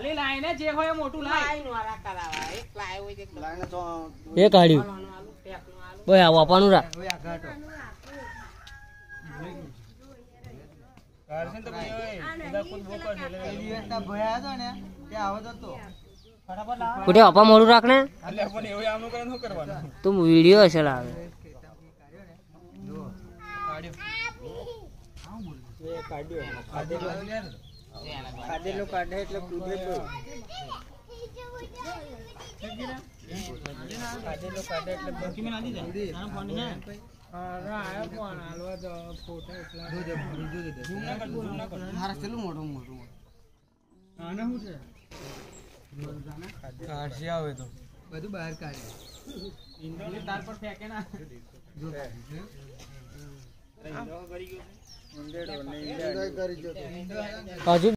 ખાલી લાઈને જે હોય એ મોટું લાઈ વાળા કરાવા એક લાઈ હોય એક લાઈને તો એ કાઢ્યું ફલાણું આલુ ટેકનું આલુ. બોય આ વાપાનું રા આ ઘાટો. ભયા ને તે આવતો હતો કુટે મોડું રાખ ને તું વીડિયો હશે લાવે ખાધેલું કાઢે એટલે કૂદે તો કાઢેલો કાઢે એટલે ડોક્યુમેન્ટ આલી દે કૂદે. ફોન છે આને બધું બહાર કાઢે તાર પર ફેંકે ના. હજુ